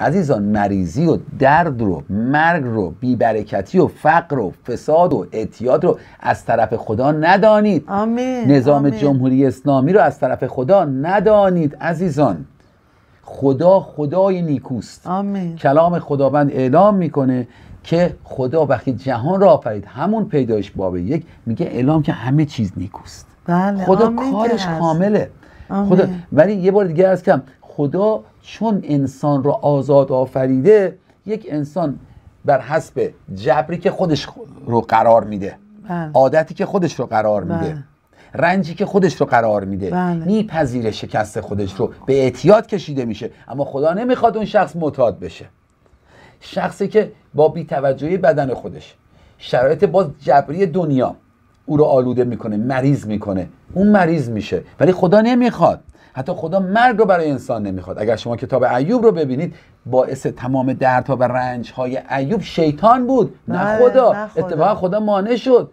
عزیزان مریضی و درد رو مرگ رو بیبرکتی و فقر و فساد و اعتیاد رو از طرف خدا ندانید آمین نظام آمین. جمهوری اسلامی رو از طرف خدا ندانید عزیزان خدا خدای نیکوست آمین کلام خداوند اعلام می‌کنه که خدا وقتی جهان را آفرید همون پیدایش باب یک میگه اعلام که همه چیز نیکوست بله خدا کارش. کامله. خدا ولی یه بار دیگه از کم خدا چون انسان رو آزاد آفریده یک انسان بر حسب جبری که خودش رو قرار میده بله. عادتی که خودش رو قرار میده بله. رنجی که خودش رو قرار میده بله. میپذیره شکست خودش رو به اعتیاد کشیده میشه اما خدا نمی‌خواد اون شخص معتاد بشه شخصی که با بیتوجهی بدن خودش شرایط باز جبری دنیا او رو آلوده می‌کنه مریض می‌کنه اون مریض میشه ولی خدا نمی‌خواد حتی خدا مرگ رو برای انسان نمی‌خواد. اگر شما کتاب ایوب رو ببینید باعث تمام دردها و رنج های ایوب شیطان بود نه بله، خدا. نه خدا. اتفاقا خدا مانع شد.